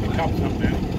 the cups up now.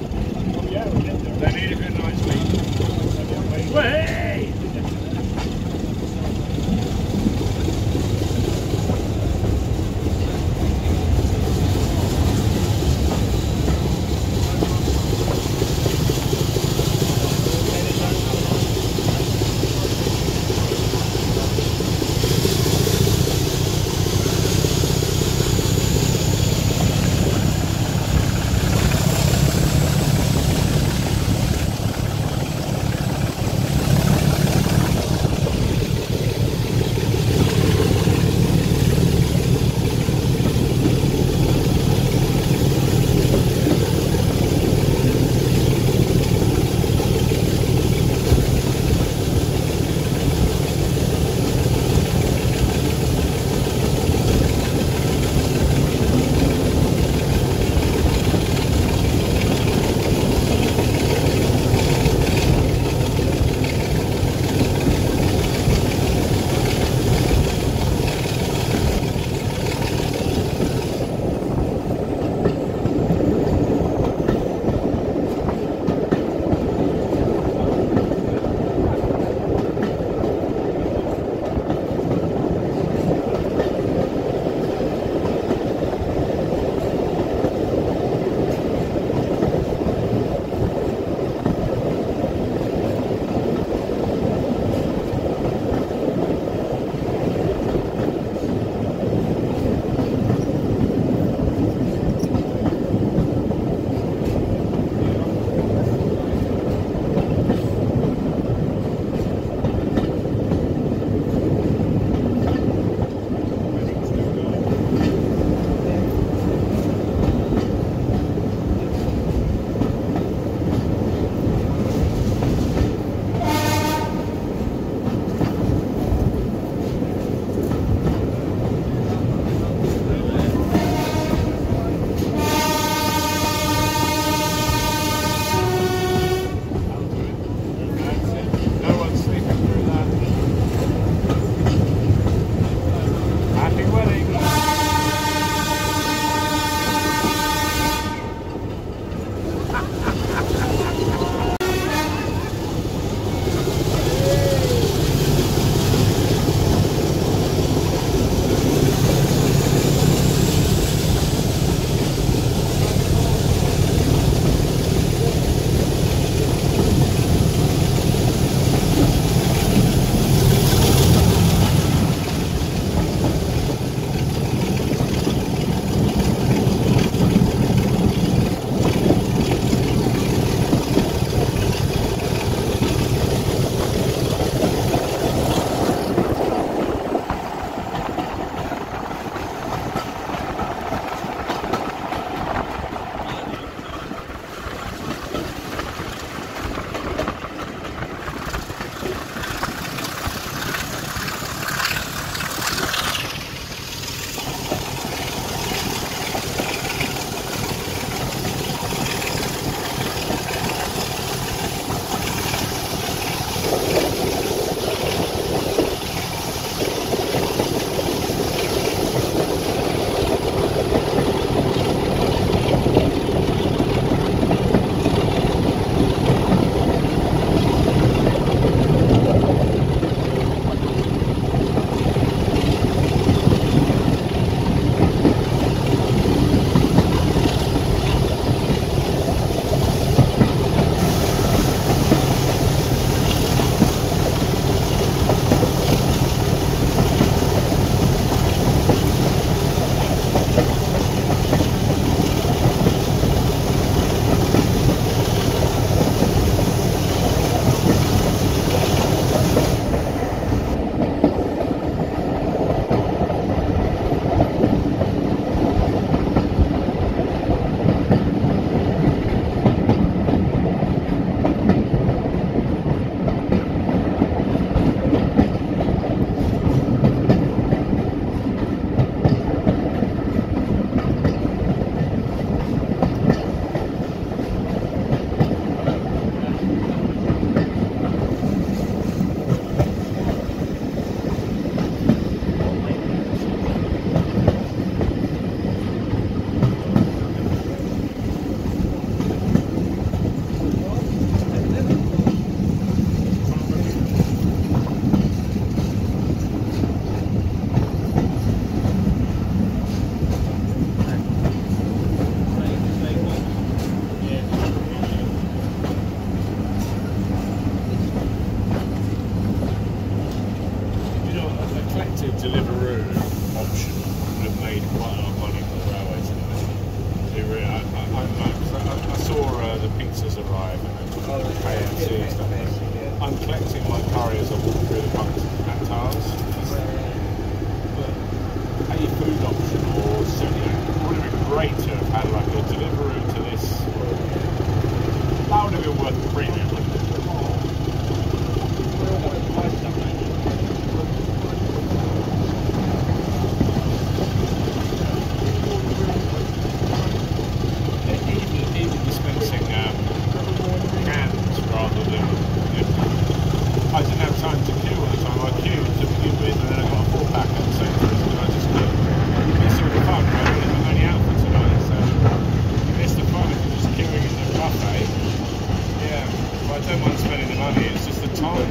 spending the money, it's just the time.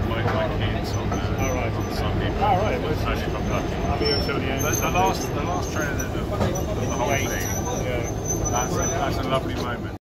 have my, my kids on, uh, oh, right. on Sunday. All oh, right. If I'm lucky. I'll be here until the end. The, the last, the last train of the, the, the whole thing. Yeah. That's a, that's a lovely moment.